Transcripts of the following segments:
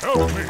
Help me!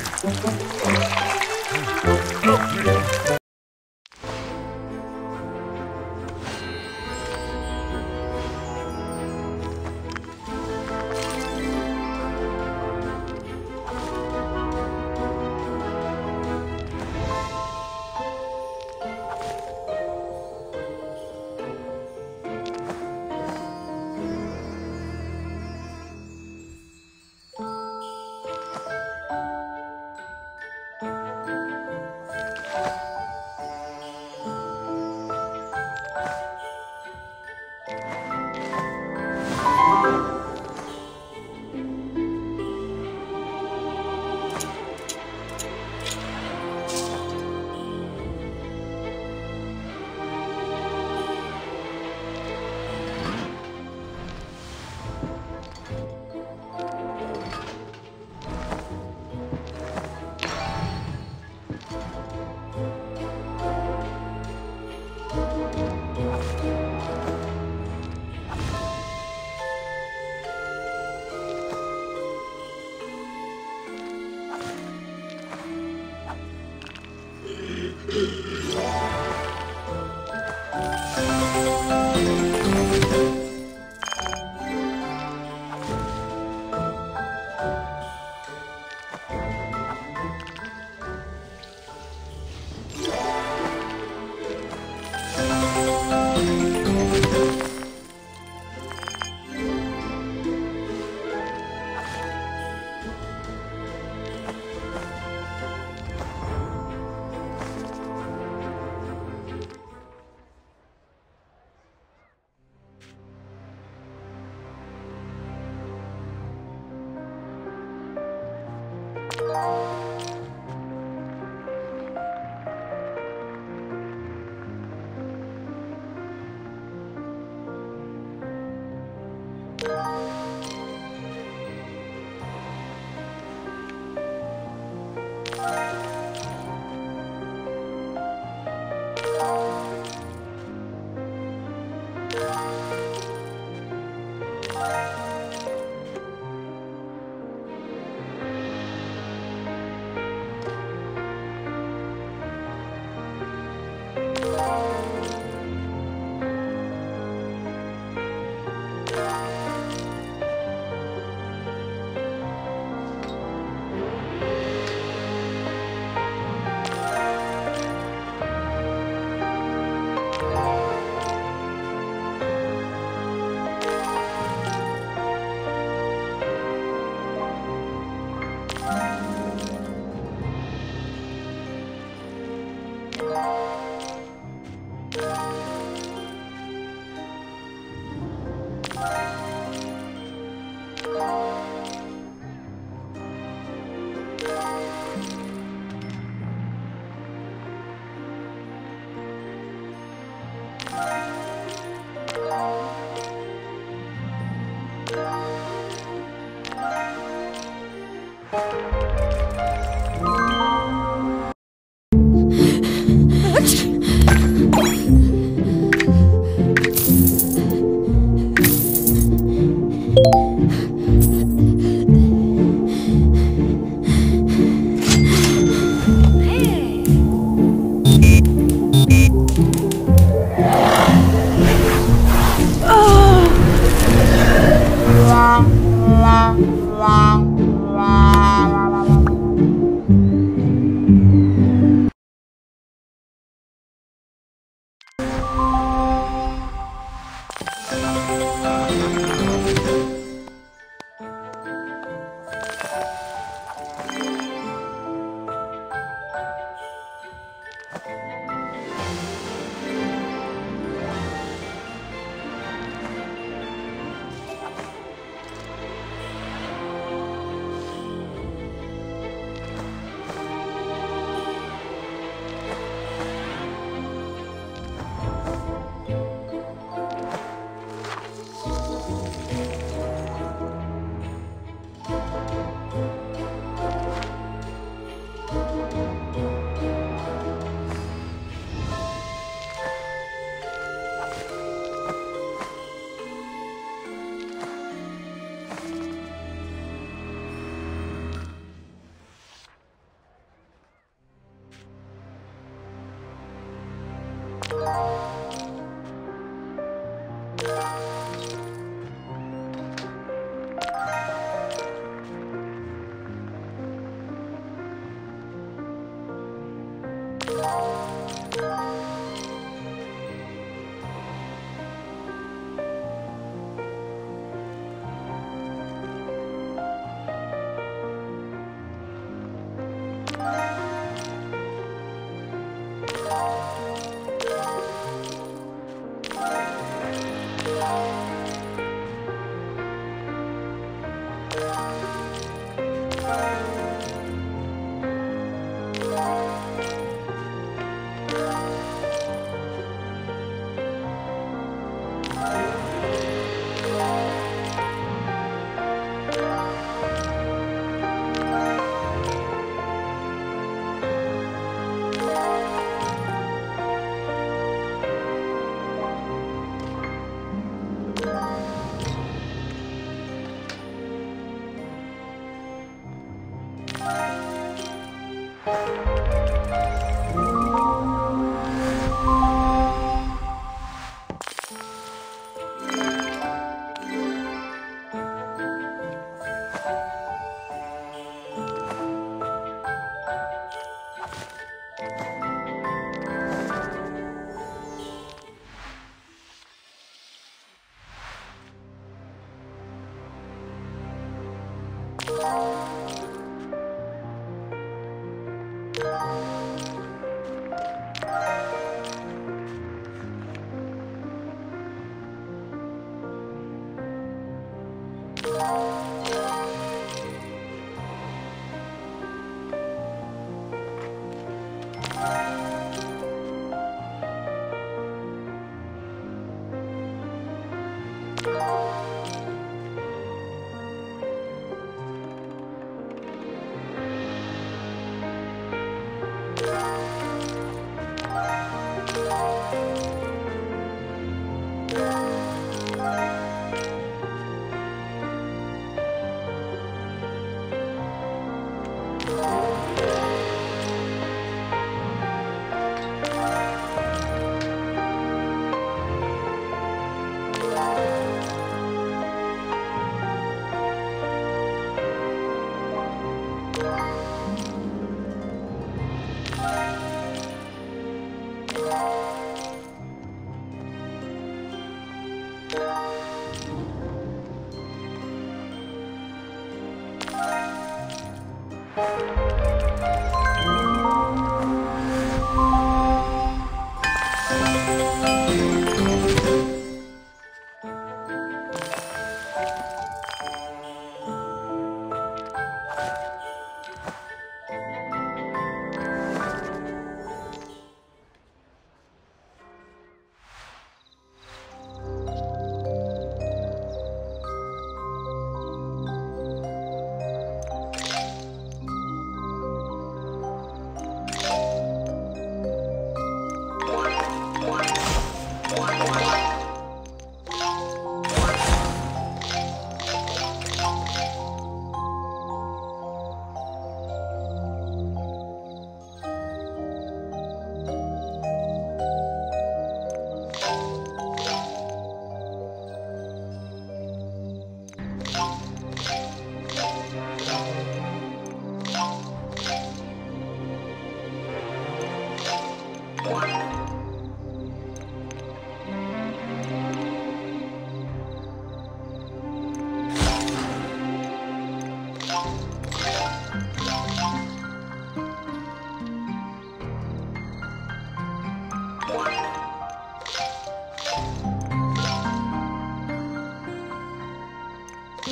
Bye.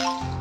음.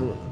good.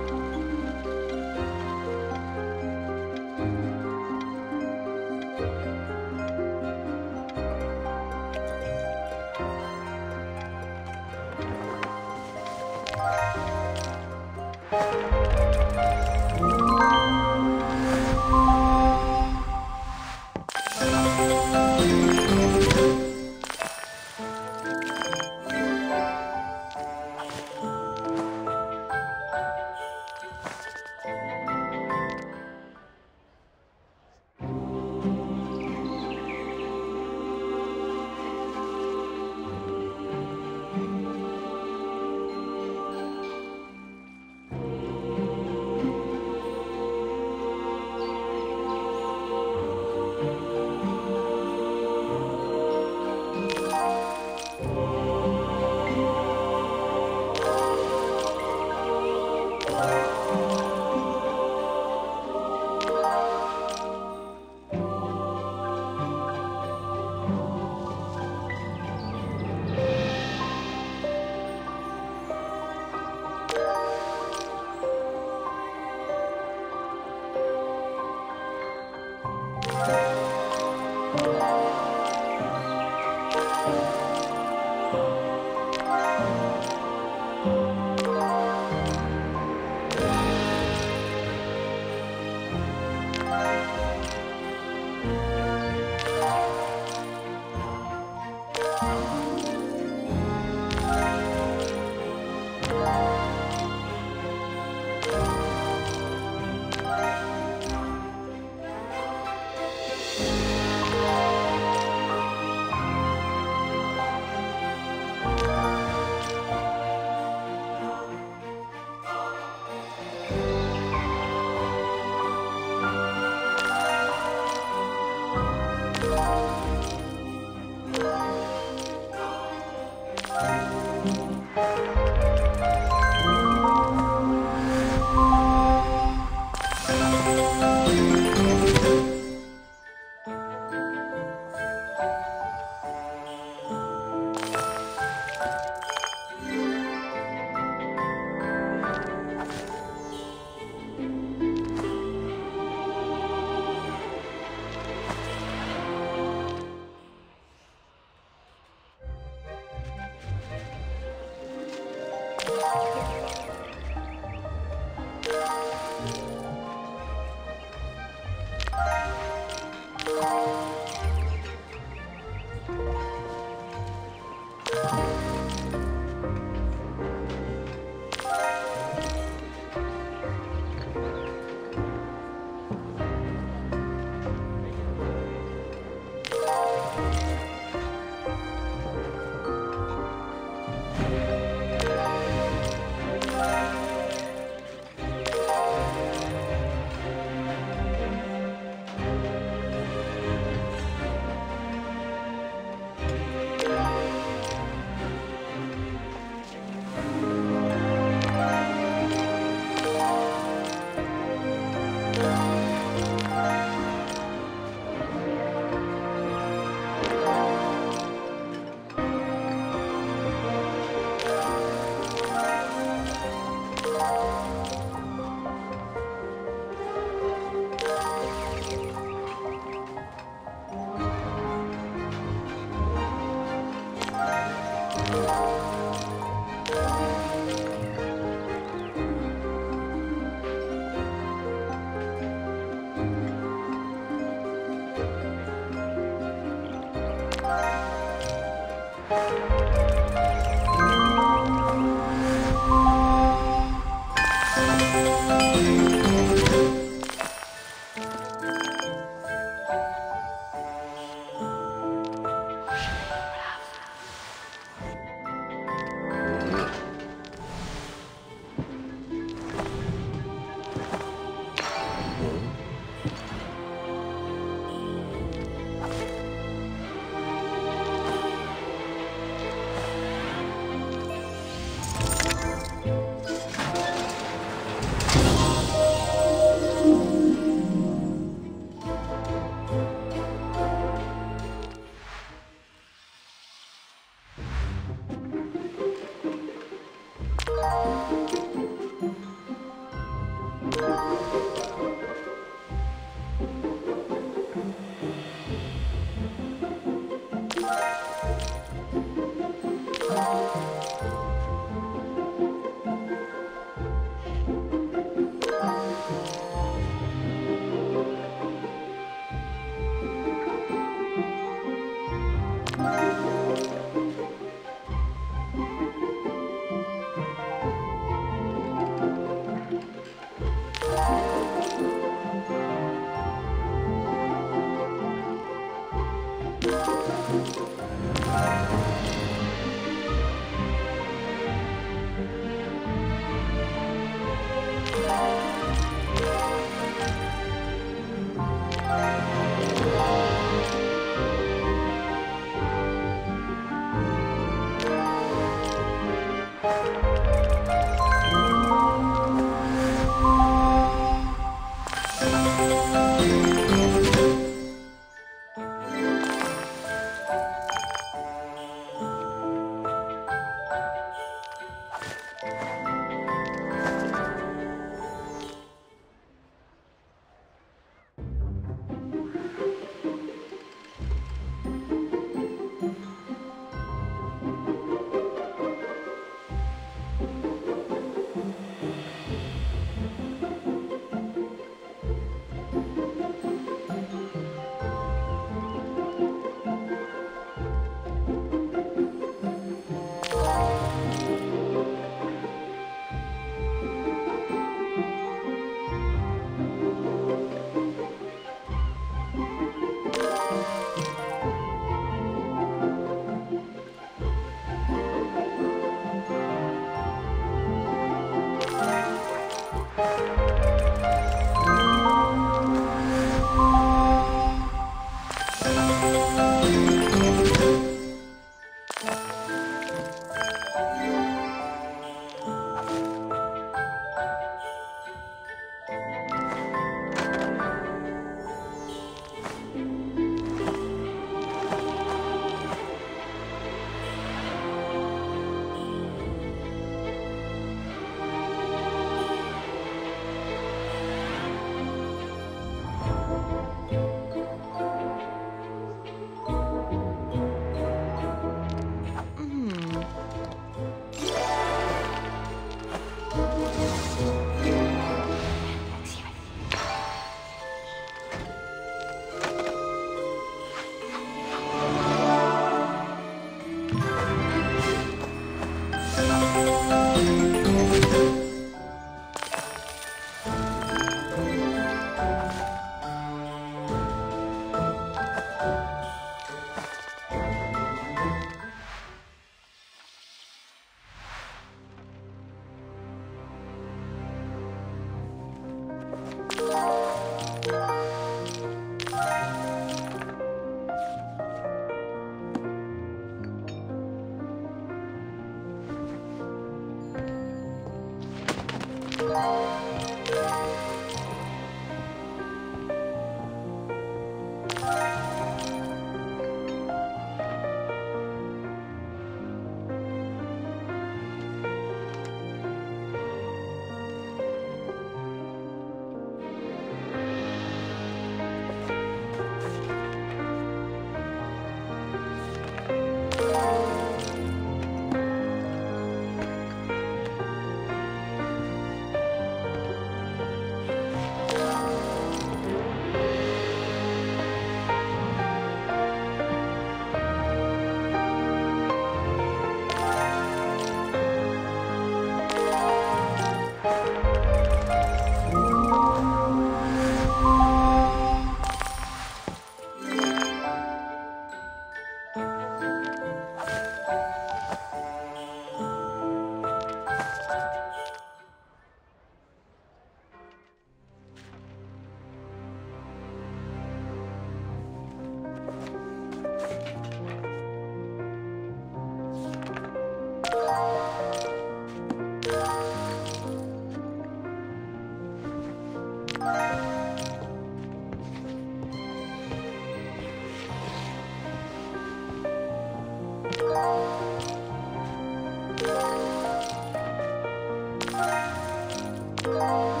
Música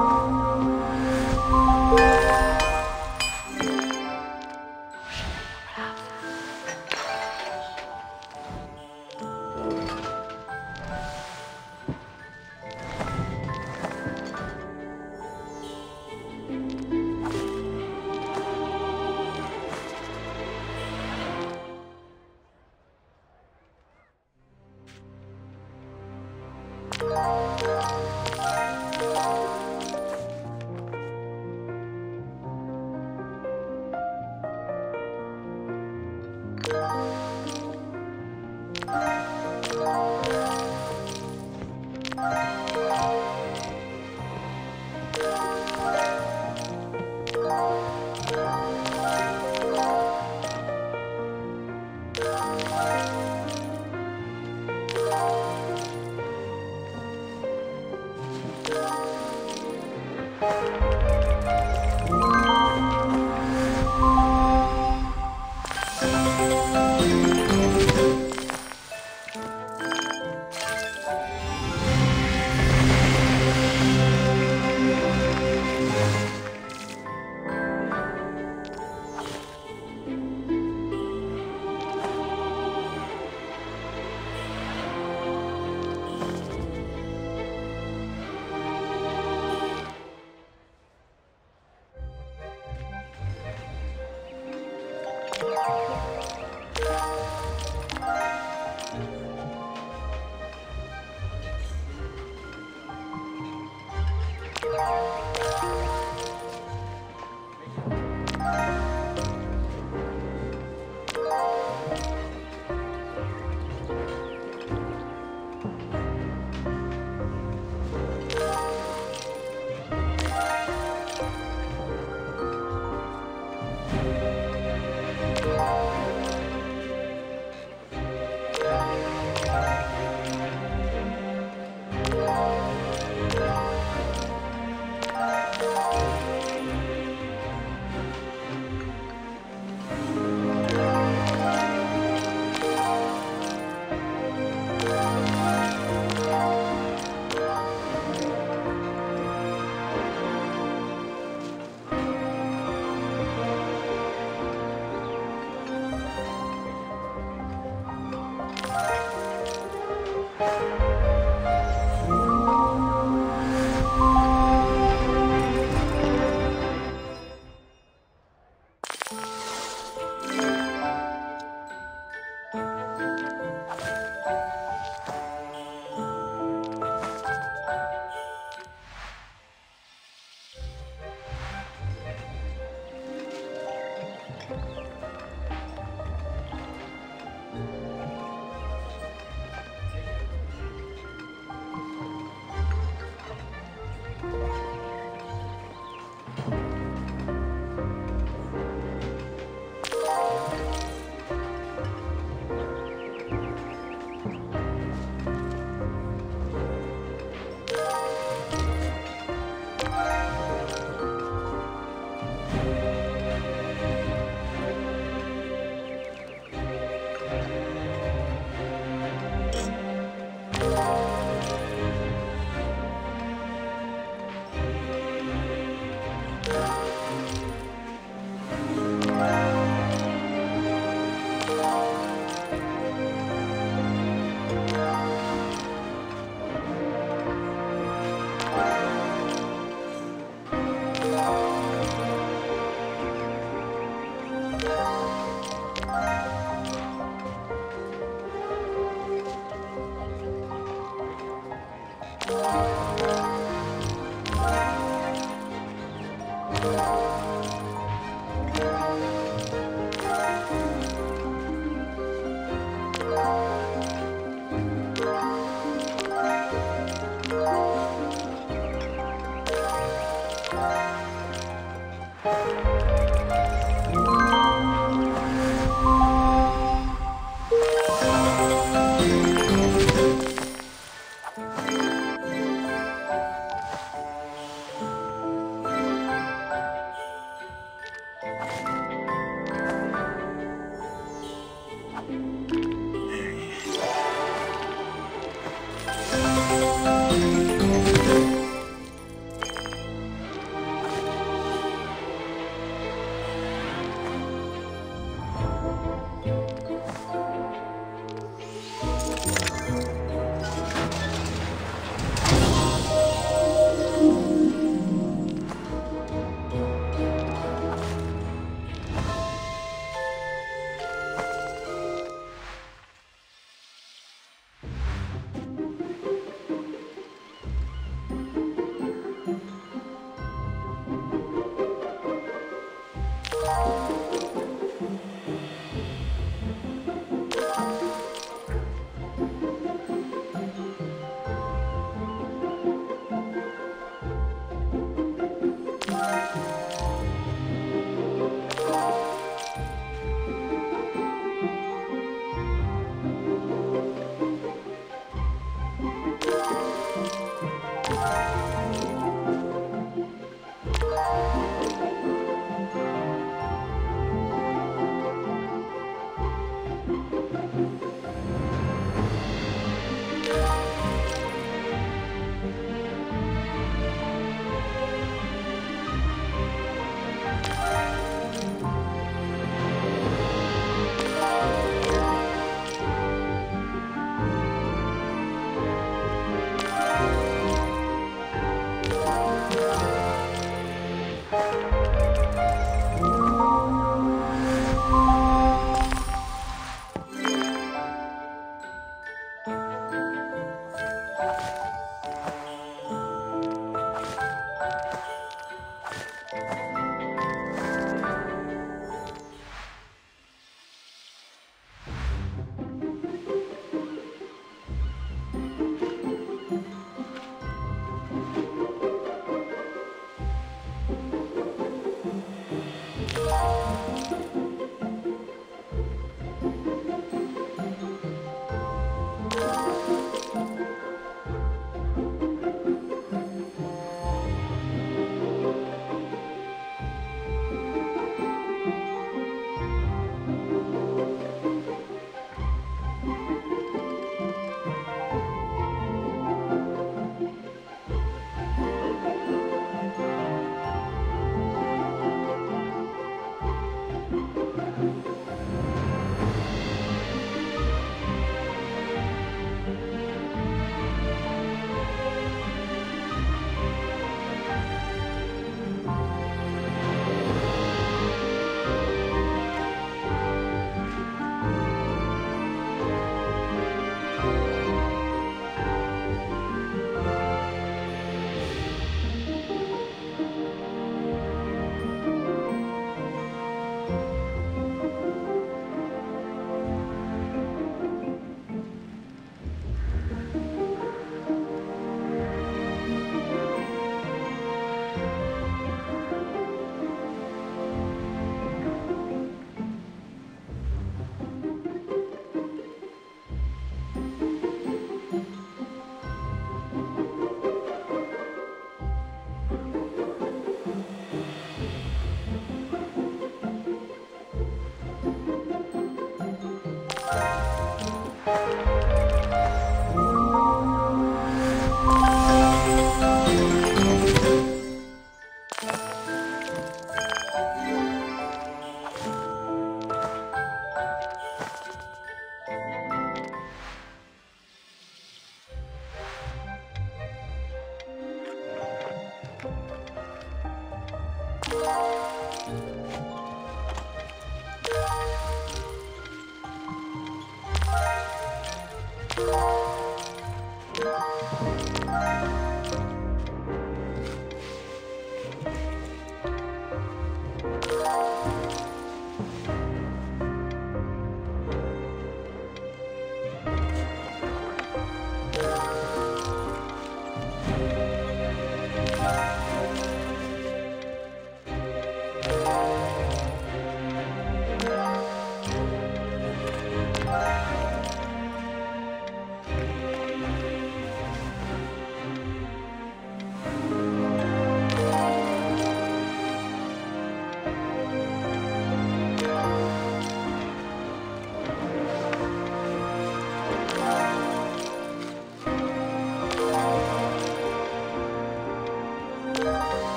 Thank